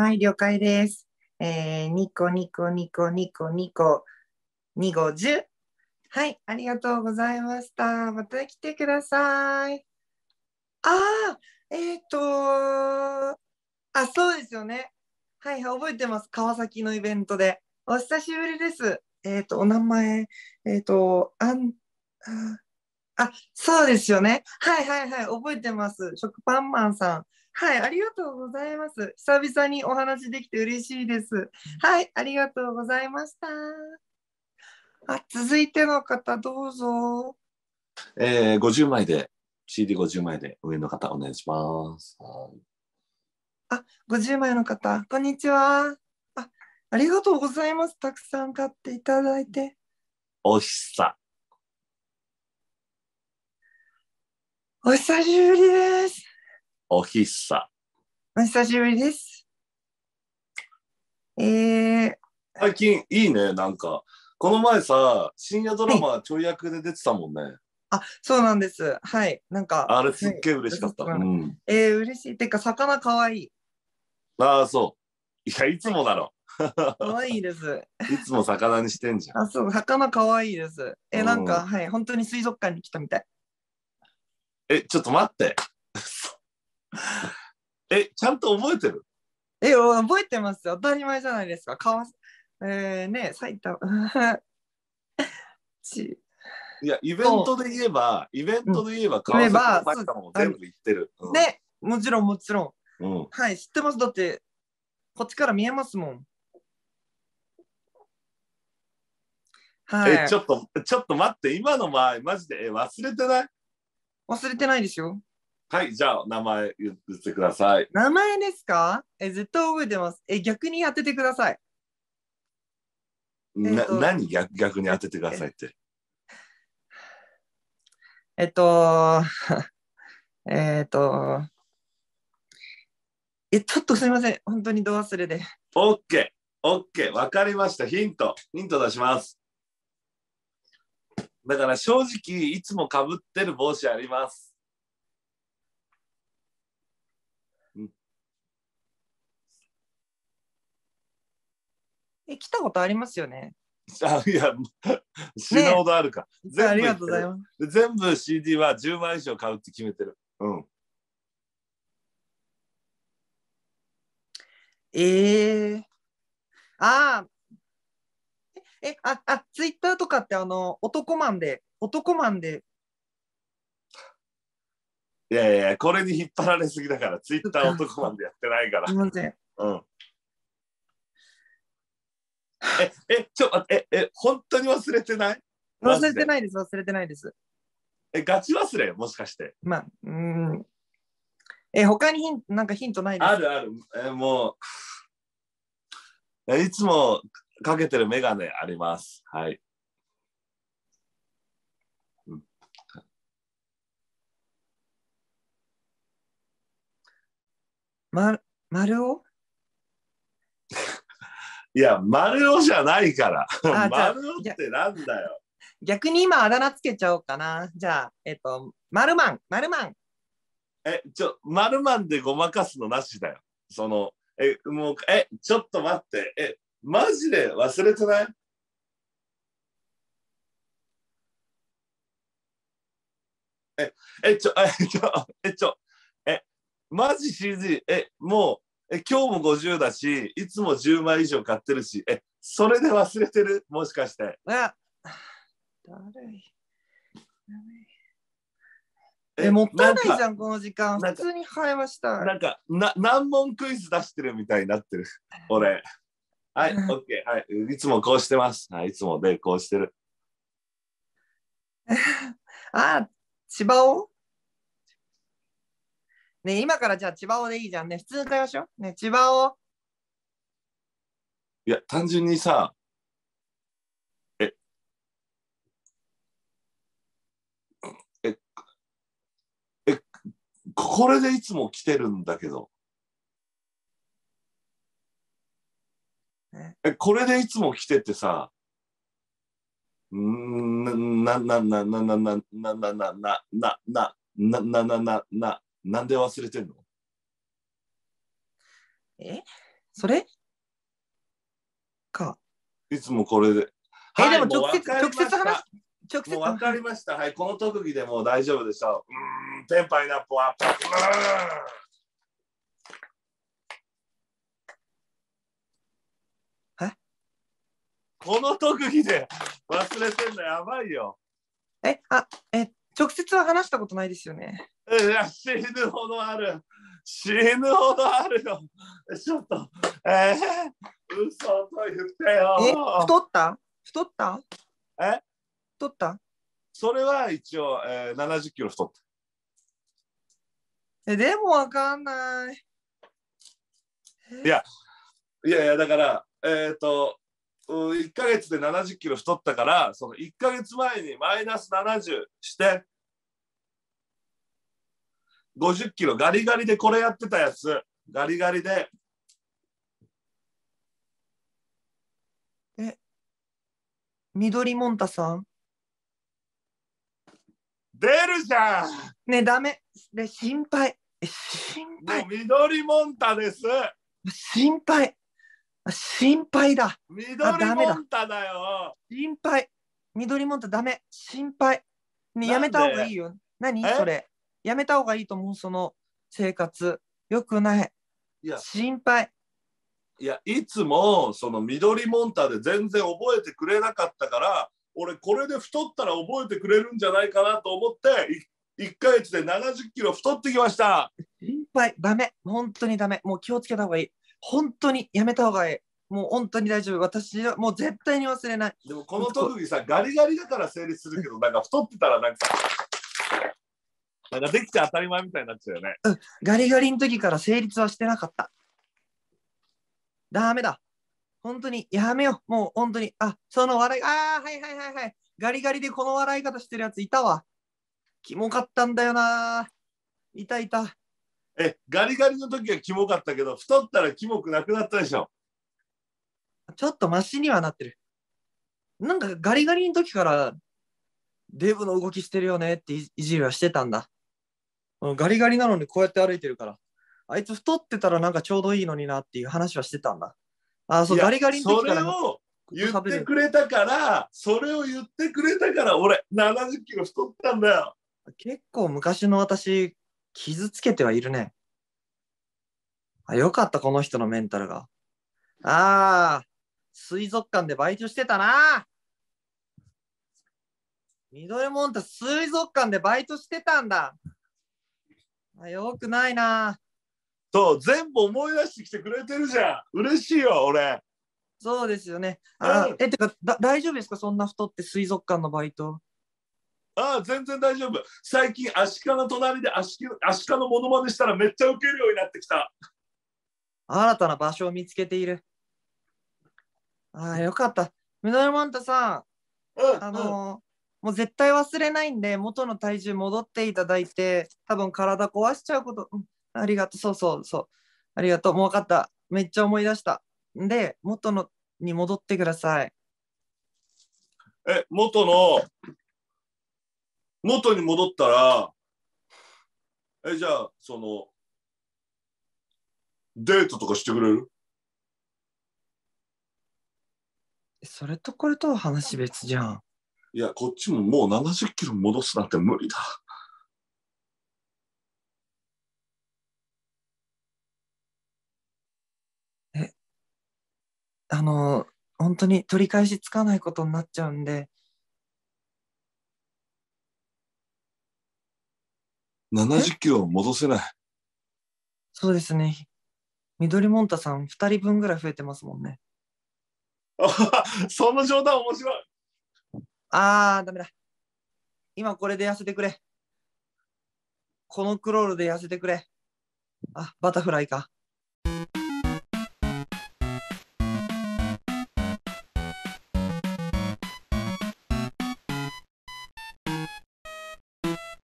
はい、了解です。えー、ニコニコニコニコニコ、2号10。はい、ありがとうございました。また来てください。ああ、えっ、とあ、そうですよね。はい、覚えてます。川崎のイベントで。お久しぶりです。えっ、と、お名前、えっ、と、あん、あそうですよね。はいはいはい、覚えてます。食パンマンさん。はい、ありがとうございます。久々にお話できて嬉しいです。はい、ありがとうございました。あ、続いての方、どうぞ。えー、50枚で、CD50 枚で上の方お願いします。はい50枚の方、こんにちは。あ、ありがとうございます。たくさん買っていただいて。おひさ。お久しぶりです。おひさ。お久しぶりです。えー、最近いいね、なんか。この前さ、深夜ドラマちょい役で出てたもんね。あ、そうなんです。はい、なんか。あれすっげえ嬉しかった。はいうん。えー、嬉しい。てか、魚かわいい。ああ、そう。いや、いつもだろ。かわいいです。いつも魚にしてんじゃん。あ、そう、魚かわいいです。え、うんなんか、はい、本当に水族館に来たみたい。え、ちょっと待って。え、ちゃんと覚えてる？え、覚えてますよ。当たり前じゃないですか。川、えー、ね、埼玉。ちいや、イベントで言えば、イベントで言えば、川崎言えばのマキタも全部言ってる。うんね、もちろん、もちろん。うん。はい、知ってます。だって、こっちから見えますもん。はい。え、ちょっと、ちょっと待って、今の場合、マジで、え、忘れてない？忘れてないですよ。はい、じゃあ、名前言ってください。名前ですか？え、絶対覚えてます。え、逆に当ててください。なえっと何逆逆に当ててくださいって？えっと、えっと、え、ちょっとすみません。本当にど忘れで。オッケー、オッケー、わかりました。ヒント、ヒント出します。だから正直、いつもかぶってる帽子あります。え、来たことありますよね？あいや、死ぬほどあるか。全部ありがとうございまます。す。全部 CD は10万以上買うって決めてる。うん。ええああ。え、あ、あ、ツイッターとかってあの、男マンで、男マンで、いやいや、これに引っ張られすぎだから、ツイッター男マンでやってないからす。みません。うん。え、え、ちょ、待ってえ、え、本当に忘れてない？マ忘れてないです、忘れてないです。え、ガチ忘れもしかして。まあ、うーん。え、他にヒンなんかヒントないです？かあるある。え、もう、えいつもかけてるメガネあります。はい。ま、丸尾？いや、丸尾じゃないから。丸尾ってなんだよ。逆に今あだ名つけちゃおうかな。じゃあ、えっと、丸マン、丸マン。え、ちょ、丸マンでごまかすのなしだよ。その、え、もう、え、ちょっと待って。え、マジで忘れてない？え、え、ちょ、え、ちょ、え、ちょ、え、マジ CD、え、もう、え、今日も50だし、いつも10枚以上買ってるし、え、それで忘れてる？もしかして。あ、誰？いえ、もったいないじんゃん、この時間。普通に会話したい。なんか、な、難問クイズ出してるみたいになってる？俺。はい、オッケー。はい。いつもこうしてます。はい、いつもでこうしてる。あ、千葉尾ね今からじゃあ千葉尾でいいじゃんね。普通に会話しよう。ね千葉尾。いや、単純にさ、え、え、え、これでいつも来てるんだけどえ。え、これでいつも来ててさ、んーな、な、な、な、な、な、な、な、な、な、な、な、な、な、な、な、な、な、なんで忘れてんの？え？それ？か。いつもこれで。え、はいでも直接、直接話す。直接もう分かりました。はい、この特技でもう大丈夫でしょう。ん、テンパイナップは。え？この特技で忘れてんのやばいよ。え、あ、え、直接は話したことないですよね。いや、死ぬほどある。死ぬほどあるよ。ちょっと、えー、嘘と言ってえ、よ。太った？太った？え？太った？それは一応、えー、70キロ太った。え、でもわかんない。いやいやいや、だから、えっ、と、うん1ヶ月で70キロ太ったから、その1ヶ月前にマイナス70して、50キロガリガリでこれやってたやつ、ガリガリで、緑モンタさん？出るじゃんね、ダメ。で、心配。え、心もう配。緑モンタです心配。あ心配だ。緑ダメだモンタだよ心配。緑モンタダメ。心配。ね、やめた方がいいよ。何？え？それ。やめた方がいいと思う、その生活。よくない。いや心配。いや、いつもその緑モンタで全然覚えてくれなかったから、俺これで太ったら覚えてくれるんじゃないかなと思って、1ヶ月で70キロ太ってきました。心配。ダメ。本当にダメ。もう気をつけた方がいい。本当にやめた方がいい。もう本当に大丈夫。私はもう絶対に忘れない。でもこの特技さ、ガリガリだから成立するけど、なんか太ってたらなんか、なんかできて当たり前みたいになっちゃうよね。ガリガリの時から成立はしてなかった。ダメだ。本当にやめよう。もう本当に。あ、その笑い。ああ、はいはいはいはい。ガリガリでこの笑い方してるやついたわ。キモかったんだよな。いたいた。え、ガリガリの時はキモかったけど、太ったらキモくなくなったでしょ。ちょっとマシにはなってる。なんかガリガリの時からデブの動きしてるよねっていいじりはしてたんだ。うんガリガリなのにこうやって歩いてるから。あいつ太ってたらなんかちょうどいいのになっていう話はしてたんだ。あ、そう、ガリガリの時から。それを言ってくれたから、それを言ってくれたから、俺、70キロ太ったんだよ。結構昔の私、傷つけてはいるね。あ、よかった、この人のメンタルが。ああ、水族館でバイトしてたな。緑モンタ水族館でバイトしてたんだ。あよくないな。そう、全部思い出してきてくれてるじゃん。嬉しいよ、俺。そうですよね。あ、うんえ、てかだ、大丈夫ですか？そんな太って水族館のバイト。ああ、全然大丈夫。最近、アシカの隣でアシアシカのモノマネしたらめっちゃウケるようになってきた。新たな場所を見つけている。ああ、よかった。緑モンタさん、うん、あのーもう絶対忘れないんで、元の体重戻っていただいて、多分体壊しちゃうこと、うん、ありがとう、そうそうそう。ありがとう、もう分かった。めっちゃ思い出した。んで、元のに戻ってください。え、元の、元に戻ったら、え、じゃあ、その、デートとかしてくれる？それとこれとは話別じゃん。いや、こっちももう70キロ戻すなんて無理だ。あのー本当に取り返しつかないことになっちゃうんで、70キロ戻せない。そうですね。緑モンタさん2人分ぐらい増えてますもんね。その冗談面白い。あー、ダメだ。今これで痩せてくれ。このクロールで痩せてくれ。あ、バタフライか。